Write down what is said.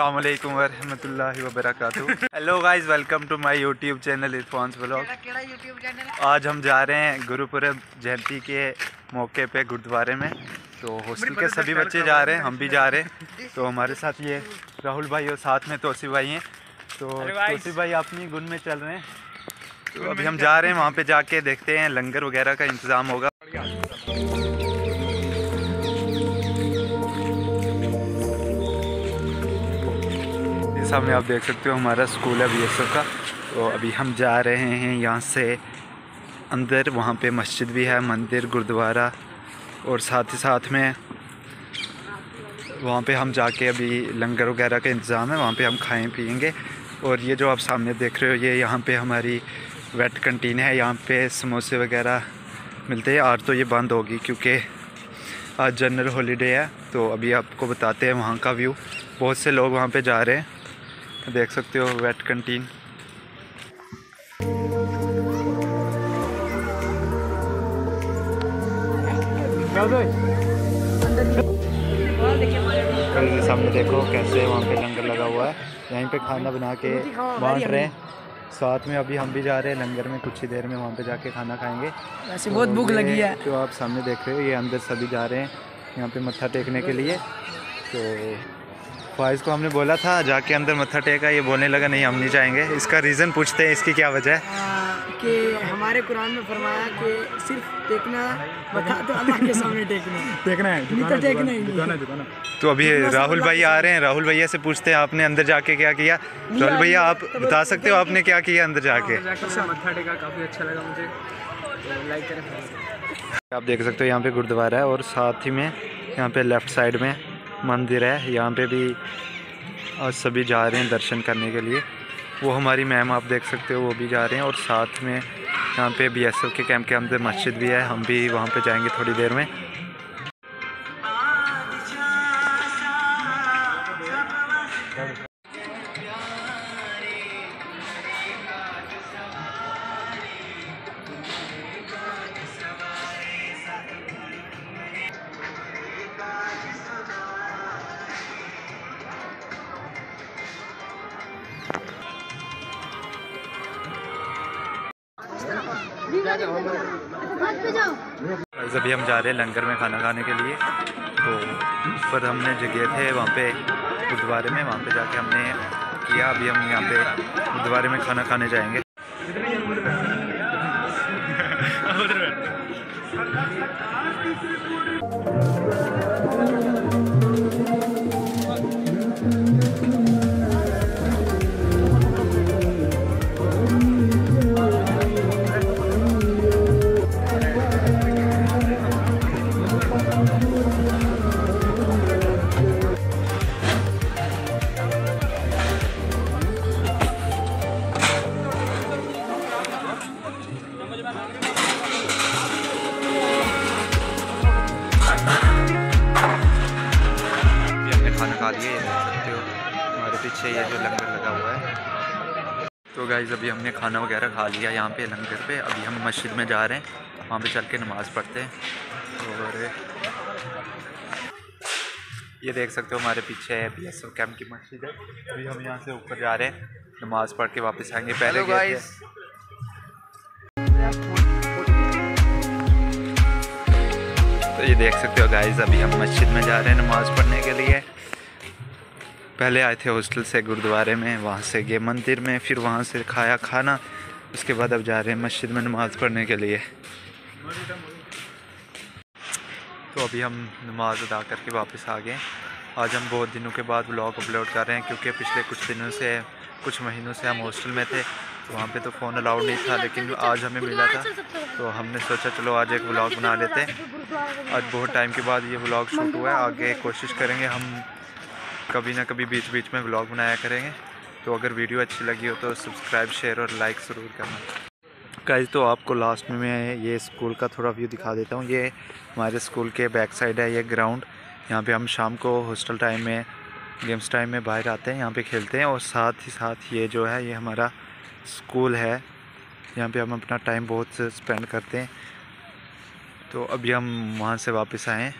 अस्सलाम वालेकुम वरहमतुल्लाहि hello guys welcome to my YouTube channel Irfan's blog आज हम जा रहे हैं गुरुपुरब जयंती के मौके पे गुरुद्वारे में। तो हॉस्टल के सभी बच्चे जा रहे हैं हम भी जा रहे हैं। तो हमारे साथ ये राहुल भाई और साथ में तोसी भाई हैं। तो तोसी भाई अपनी गुन में चल रहे हैं। तो अभी हम जा रहे हैं वहाँ पे जाके देखते हैं लंगर वगैरह का इंतज़ाम होगा। सामने आप देख सकते हो हमारा स्कूल है बी का। तो अभी हम जा रहे हैं यहाँ से अंदर, वहाँ पे मस्जिद भी है, मंदिर, गुरुद्वारा और साथ ही साथ में वहाँ पे हम जाके अभी लंगर वगैरह का इंतज़ाम है, वहाँ पे हम खाएँ, पियेंगे। और ये जो आप सामने देख रहे हो, ये यहाँ पे हमारी वेट कंटीन है, यहाँ पे समोसे वगैरह मिलते हैं। आज तो ये बंद होगी क्योंकि आज जनरल हॉलीडे है तो अभी आपको बताते हैं वहाँ का व्यू। बहुत से लोग वहाँ पे जा रहे हैं। देख सकते हो वेट कंटीन कल के सामने देखो कैसे वहाँ पे लंगर लगा हुआ है। यहीं पे खाना बना के बांट रहे हैं। साथ में अभी हम भी जा रहे हैं लंगर में कुछ ही देर में वहाँ पे जाके खाना खाएँगे। वैसे तो बहुत भूख लगी है। जो आप सामने देख रहे हो ये अंदर सभी जा रहे हैं यहाँ पे मत्था टेकने के लिए। तो ख्वाहिश को हमने बोला था जाके अंदर मत्था टेका ये बोलने लगा नहीं हम नहीं जाएँगे। इसका रीज़न पूछते हैं इसकी क्या वजह है? कि हमारे कुरान में फरमाया कि सिर्फ़ टेकना बता तो अल्लाह के सामने टेकना देखना है नहीं तो टेकना ही दुकान नहीं। है दुकान तो अभी राहुल भाई आ रहे हैं राहुल भैया से पूछते हैं आपने अंदर जाके क्या किया? राहुल भैया आप बता सकते हो आपने क्या किया अंदर जाके? मत्था टेका काफ़ी अच्छा लगा मुझे। तो लाइक करें। आप देख सकते हो यहाँ पे गुरुद्वारा है और साथ ही में यहाँ पे लेफ़्ट साइड में मंदिर है। यहाँ पे भी आज सभी जा रहे हैं दर्शन करने के लिए। वो हमारी मैम आप देख सकते हो, वो भी जा रहे हैं। और साथ में यहाँ पे बीएसएफ के कैंप के अंदर मस्जिद भी है। हम भी वहाँ पे जाएँगे थोड़ी देर में। गाइस, अभी हम जा रहे हैं लंगर में खाना खाने के लिए। तो पर हमने जगह थे वहाँ पे गुरुद्वारे में वहाँ पे जाके हमने किया। अभी हम यहाँ पे गुरुद्वारे में खाना खाने जाएँगे। खा लिया ये देख सकते हो। हमारे पीछे ये जो लंगर लगा हुआ है। तो गाइज़ अभी हमने खाना वगैरह खा लिया यहाँ पे लंगर पे। अभी हम मस्जिद में जा रहे हैं। वहाँ पे चल के नमाज़ पढ़ते हैं। और ये देख सकते हो हमारे पीछे है बी एस कैम्प की मस्जिद है। अभी हम यहाँ से ऊपर जा रहे हैं। नमाज़ पढ़ के वापस आएँगे। पहले थे। तो ये देख सकते हो गाइस अभी हम मस्जिद में जा रहे हैं नमाज़ पढ़ने के लिए। पहले आए थे हॉस्टल से गुरुद्वारे में, वहाँ से गए मंदिर में, फिर वहाँ से खाया खाना, उसके बाद अब जा रहे हैं मस्जिद में नमाज़ पढ़ने के लिए। तो अभी हम नमाज़ अदा करके वापस आ गए। आज हम बहुत दिनों के बाद ब्लॉग अपलोड कर रहे हैं, क्योंकि पिछले कुछ दिनों से, कुछ महीनों से हम हॉस्टल में थे तो वहाँ पे तो फ़ोन अलाउड नहीं था, लेकिन आज हमें मिला था तो हमने सोचा चलो आज एक ब्लॉग बना लेते हैं। आज बहुत टाइम के बाद ये व्लॉग शूट हुआ है, आगे कोशिश करेंगे हम कभी ना कभी बीच बीच में व्लॉग बनाया करेंगे। तो अगर वीडियो अच्छी लगी हो तो सब्सक्राइब शेयर और लाइक ज़रूर करना। गाइज़ तो आपको लास्ट में मैं ये स्कूल का थोड़ा व्यू दिखा देता हूँ। ये हमारे स्कूल के बैक साइड है, ये ग्राउंड यहाँ पे हम शाम को हॉस्टल टाइम में गेम्स टाइम में बाहर आते हैं, यहाँ पे खेलते हैं। और साथ ही साथ ये जो है, ये हमारा स्कूल है। यहाँ पे हम अपना टाइम बहुत स्पेंड करते हैं। तो अभी हम वहाँ से वापस आए